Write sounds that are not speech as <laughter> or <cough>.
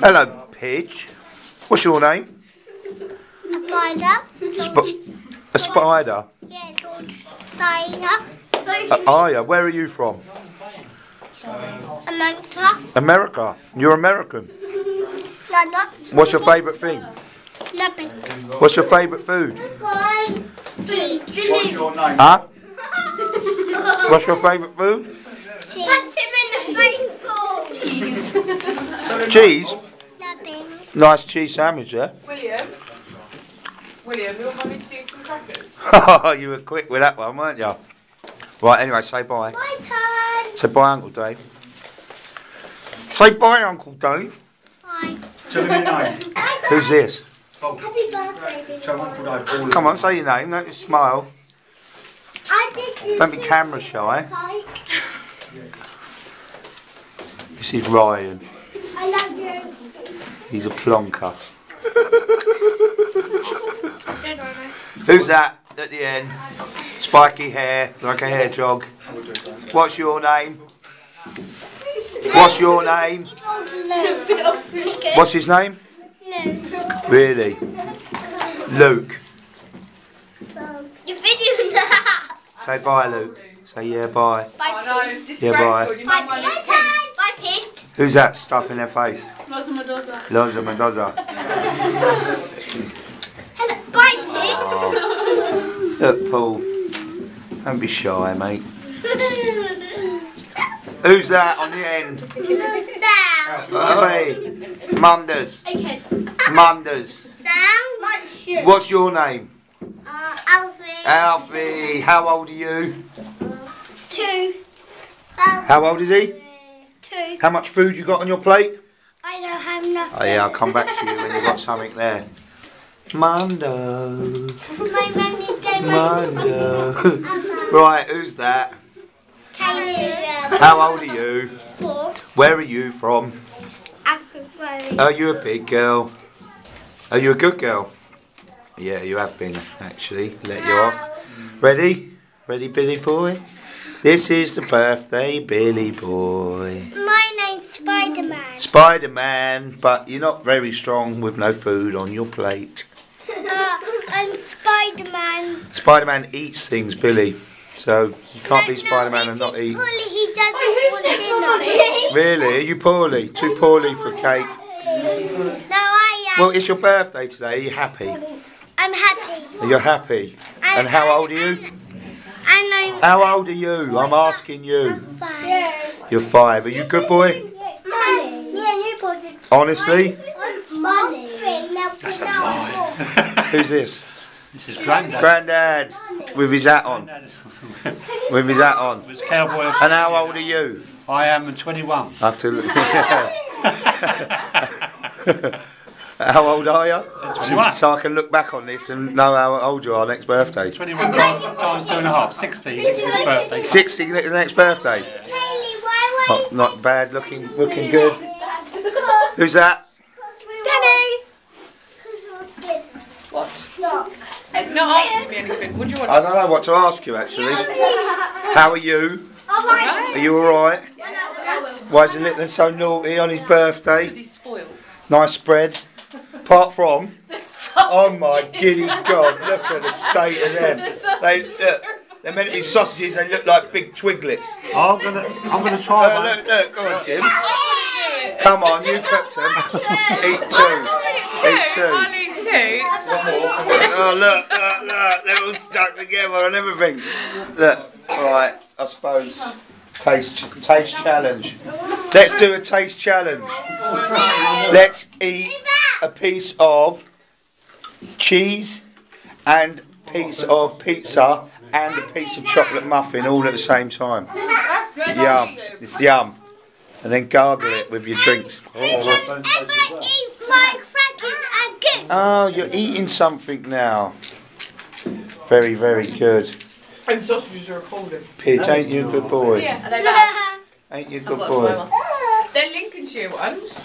Hello, Pidge. What's your name? Spider. Sp- a spider. Yeah, called Spider. Uh, are you? Where are you from? America. America. You're American. No, not. What's your favourite thing? Nothing. What's your favourite food? One, What's your name? Huh? What's your favourite food? cheese. Punch him in the face, Paul. Cheese. Nothing. Nice cheese sandwich there. <laughs> William? William, you want mummy to do some crackers? Oh, you were quick with that one, weren't you? Right, anyway, say bye. My turn. Say bye, Uncle Dave. Say bye, Uncle Dave. Bye. Tell him your name. Who's this? Oh. Happy birthday. Tell Uncle Dave. Paul. Come on, say your name. Don't just smile. I did you Don't be see camera shy. Bye. This is Ryan. I love you. He's a plonker. <laughs> Who's that at the end? Spiky hair, like a hair jog. What's your name? What's your name? What's his name? No. Really? Luke. Your video now. Say bye, Luke. Say yeah, bye. I know, Yeah, bye. Bye, mum won't Pete. let you. Bye, Pete. Who's that stuff in their face? Lots of Mendoza. Loza Mendoza. Hello. Bye, Pete. Oh. <laughs> Look, Paul. Don't be shy, mate. Who's that on the end? Down. Hey, Munders. Okay. Munders. Down. What's your name? Uh, Alfie. Alfie. How old are you? Two. How old is he? How much food you got on your plate? I don't have nothing. Oh yeah, I'll come back to you when you've got something there. Mando. My mummy's going Mundo. Uh-huh. right, who's that? How old are you? Four. Where are you from? Aquaphone. Are you a big girl? Are you a good girl? Yeah, you have been actually. Let you off. Ready? Ready, Billy boy? This is the birthday Billy boy. My name's Spider-Man. Spider Man, but you're not very strong with no food on your plate. uh, I'm Spider-Man. Spider Man eats things, Billy. So you can't be No, Spider Man if and not eat. Poorly, he doesn't want dinner. <laughs> Really? Are you poorly? Too poorly for cake? no, I am. Well, it's your birthday today. Are you happy? I'm happy. Are you happy? And how old are you? And I'm How old are you? I'm asking you. I'm five. You're five. Are you a good boy? Money. Me and you bought it. Honestly? Money. That's a lie. Who's this? This is Grandad. Granddad. With his hat on. With his hat on. It's cowboy. And how old are you? I am 21. I have to. <laughs> how old are you? 21. So I can look back on this and know how old you are next birthday. 21 times, times two and a half. 60 next his birthday. 60 next next birthday. Kaylee, why Not, not bad. Looking looking good. Who's that? Danny. What? I've not asking me anything. What do you want? I don't know what to ask you actually. How are you? Are you alright? Why is he looking so naughty on his birthday? Because he's spoiled. Nice spread. Apart from, oh my giddy god, look at the state of them. They, look, they're meant to be sausages, they look like big twiglets. I'm gonna, I'm gonna try Uh, one. look, look, go on Jim. Come on, you cooked them. Eat two. Eat two. I'll eat two. Oh look, look, look, they're all stuck together and everything. Look, right, I suppose. Taste, taste challenge. Let's do a taste challenge. Let's eat a piece of cheese and piece of pizza and a piece of chocolate muffin all at the same time. Yum. It's yum. And then gargle it with your drinks. Oh, if I eat my crackers are good. Oh, you're eating something now. Very, very good. And sausages are recording. Pidge, ain't you a good boy? Yeah. Are they bad? Ain't you a I've good boy? some They're Lincolnshire ones.